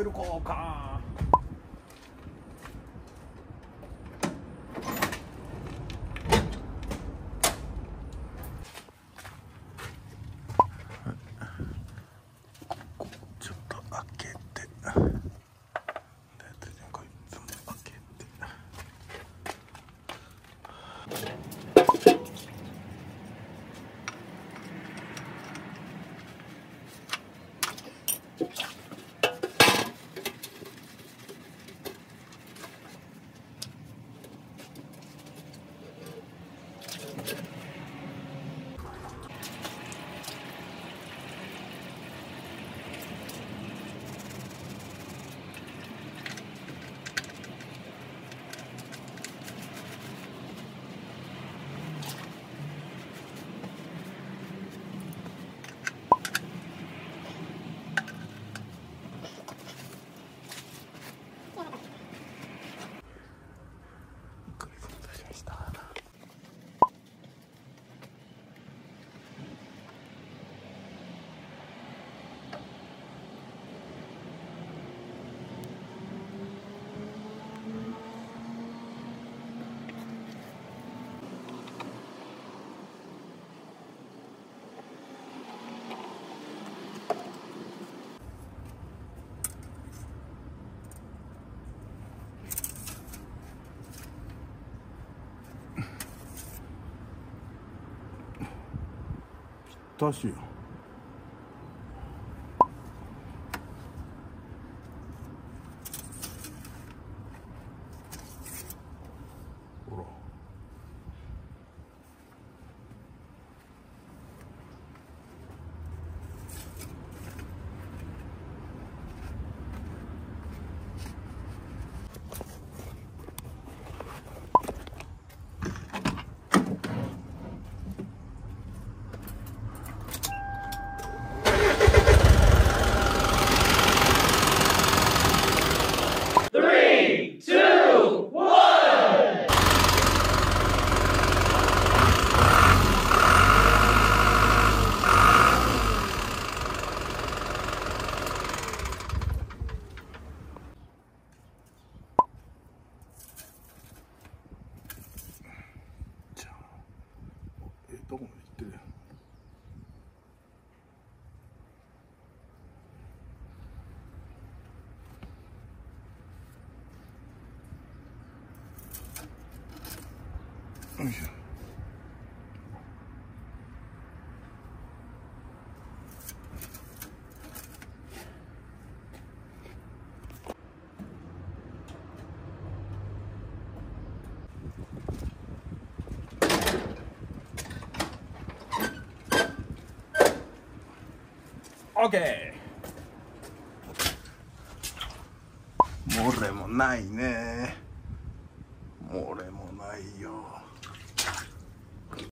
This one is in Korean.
えるかかぴったしよほ como viste. Oh, yeah. OK 漏れもないね。漏れもないよ。